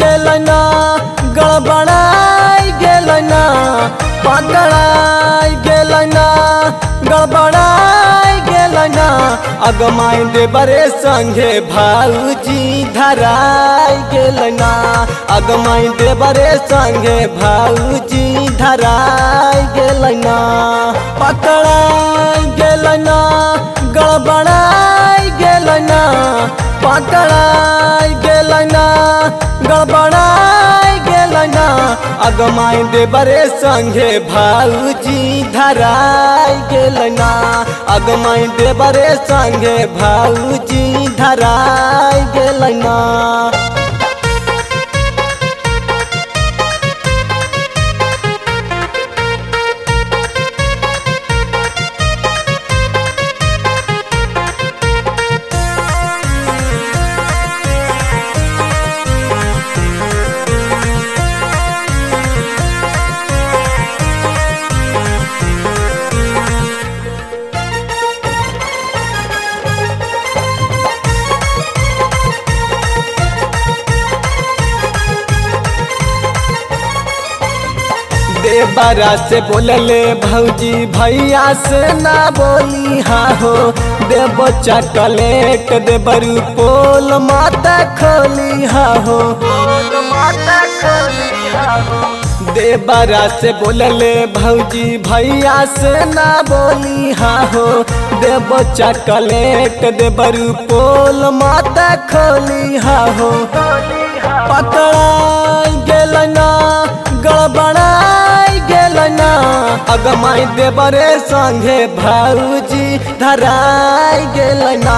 गेलना गड़बड़ाई गेलना पकड़ाई गेलना गड़बड़ाई गेलना अगमाई देवरे संगे भाऊजी धराई गेलना। अगमाई देवरे संगे भाऊजी धराई गेलना। पकड़ाई गेलना गड़बड़ाई गेलना। पकड़ाई अगमाई देवरे संगे भाऊजी धराई गेलना अगमाई देवरे संगे भाऊजी धराई गेलना देवरा से बोलले, भौजी भैया से ना बोली हा हो देव चकलेट देवरू पोल माता खोली हा हो देवरा से बोलले, भौजी भैया से ना बोली हा हो देव चकलेट देवरू पोल माता खोली हा हो पकड़ाई अगमाई देवरे संगे भाऊजी धराई गेलना।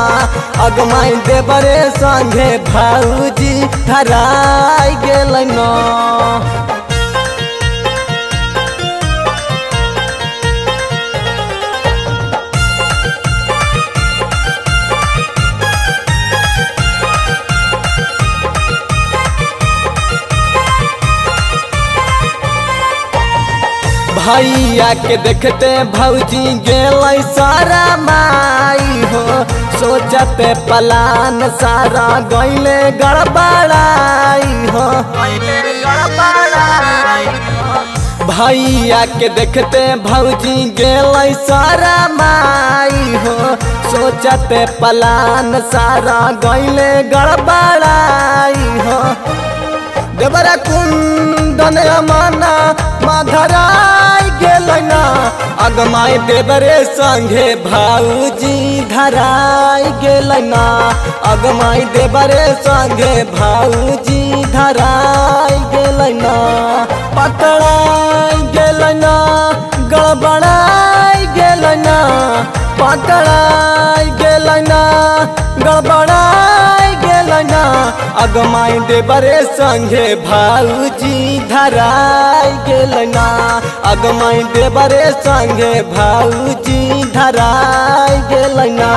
अगमाई देवरे संगे भाऊजी धराई गेलना। भैया के देखते भौजी गेल सारा माई हो। सोचते पलान सारा गईले गड़बड़ाई हो। भैया के देखते भौजी गेल सारा माई हो। सोचते पलान सारा गईले गड़बड़ाई हो। देवरा कुंदन अमाना माधराई अगमाई देवरे संगे भाऊजी धराई गेलना। अगमाई देवरे संगे भाऊजी धराई गेलना। पकड़ाई गेलना गड़बड़ाई गेलना। पकड़ाई गेलना गड़बड़ाई गेलना अगमाई देवरे संगे भाऊजी धराई गेलना। अगमाई देवरे संगे भाऊजी धराई गेलना।